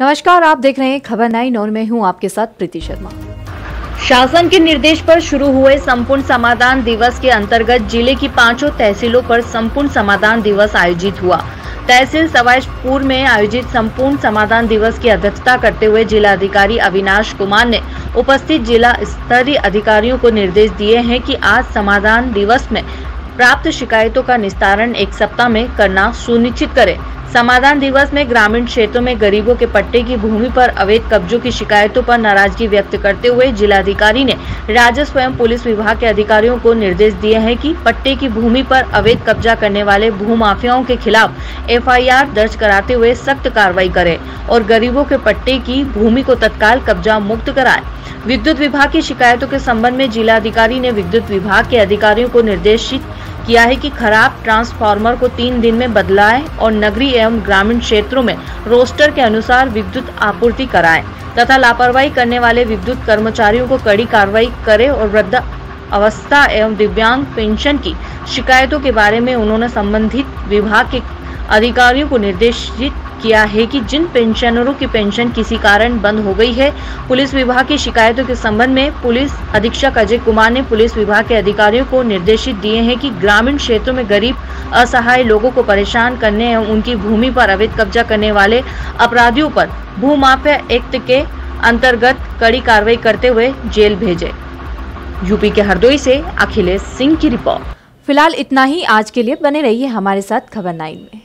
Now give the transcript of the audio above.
नमस्कार, आप देख रहे हैं खबर नाइन और मैं हूँ आपके साथ प्रीति शर्मा। शासन के निर्देश पर शुरू हुए संपूर्ण समाधान दिवस के अंतर्गत ज़िले की पाँचों तहसीलों पर संपूर्ण समाधान दिवस आयोजित हुआ। तहसील सवाईपुर में आयोजित संपूर्ण समाधान दिवस की अध्यक्षता करते हुए जिला अधिकारी अविनाश कुमार ने उपस्थित जिला स्तरीय अधिकारियों को निर्देश दिए हैं कि आज समाधान दिवस में प्राप्त शिकायतों का निस्तारण एक सप्ताह में करना सुनिश्चित करें। समाधान दिवस में ग्रामीण क्षेत्रों में गरीबों के पट्टे की भूमि पर अवैध कब्जों की शिकायतों पर नाराज़गी व्यक्त करते हुए जिलाधिकारी ने राजस्व एवं पुलिस विभाग के अधिकारियों को निर्देश दिए हैं कि पट्टे की भूमि पर अवैध कब्जा करने वाले भूमाफियाओं के खिलाफ एफआईआर दर्ज कराते हुए सख्त कार्रवाई करें और गरीबों के पट्टे की भूमि को तत्काल कब्जा मुक्त कराए। विद्युत विभाग की शिकायतों के संबंध में जिलाधिकारी ने विद्युत विभाग के अधिकारियों को निर्देशित किया है कि खराब ट्रांसफार्मर को तीन दिन में बदलाएँ और नगरी एवं ग्रामीण क्षेत्रों में रोस्टर के अनुसार विद्युत आपूर्ति कराएँ तथा लापरवाही करने वाले विद्युत कर्मचारियों को कड़ी कार्रवाई करें और वृद्ध अवस्था एवं दिव्यांग पेंशन की शिकायतों के बारे में उन्होंने संबंधित विभाग के अधिकारियों को निर्देशित किया है कि जिन पेंशनरों की पेंशन किसी कारण बंद हो गई है, पुलिस विभाग की शिकायतों के संबंध में पुलिस अधीक्षक अजय कुमार ने पुलिस विभाग के अधिकारियों को निर्देशित दिए हैं कि ग्रामीण क्षेत्रों में गरीब, असहाय लोगों को परेशान करने एवं उनकी भूमि पर अवैध कब्जा करने वाले अपराधियों पर भूमाफिया एक्ट के अंतर्गत कड़ी कार्रवाई करते हुए जेल भेजे। यूपी के हरदोई से अखिलेश सिंह की रिपोर्ट। फ़िलहाल इतना ही, आज के लिए बने रहिए हमारे साथ खबर नाइन में।